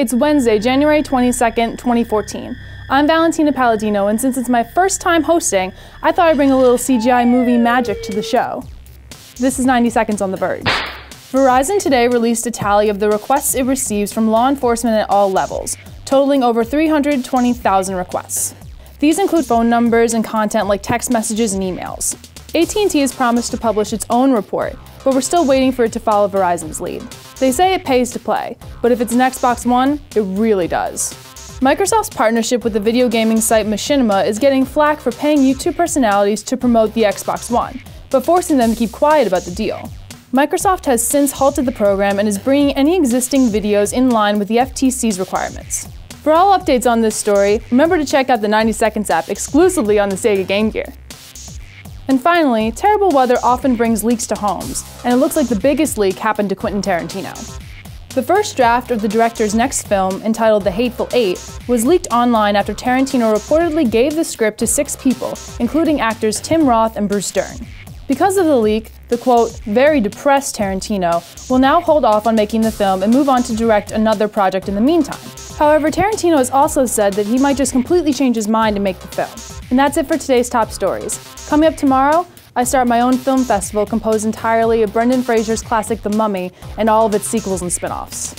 It's Wednesday, January 22nd, 2014. I'm Valentina Palladino, and since it's my first time hosting, I thought I'd bring a little CGI movie magic to the show. This is 90 Seconds on the Verge. Verizon today released a tally of the requests it receives from law enforcement at all levels, totaling over 320,000 requests. These include phone numbers and content like text messages and emails. AT&T has promised to publish its own report, but we're still waiting for it to follow Verizon's lead. They say it pays to play, but if it's an Xbox One, it really does. Microsoft's partnership with the video gaming site Machinima is getting flack for paying YouTube personalities to promote the Xbox One, but forcing them to keep quiet about the deal. Microsoft has since halted the program and is bringing any existing videos in line with the FTC's requirements. For all updates on this story, remember to check out the 90 Seconds app exclusively on the Sega Game Gear. And finally, terrible weather often brings leaks to homes, and it looks like the biggest leak happened to Quentin Tarantino. The first draft of the director's next film, entitled The Hateful Eight, was leaked online after Tarantino reportedly gave the script to six people, including actors Tim Roth and Bruce Dern. Because of the leak, the quote, very depressed Tarantino will now hold off on making the film and move on to direct another project in the meantime. However, Tarantino has also said that he might just completely change his mind and make the film. And that's it for today's top stories. Coming up tomorrow, I start my own film festival composed entirely of Brendan Fraser's classic The Mummy and all of its sequels and spin offs.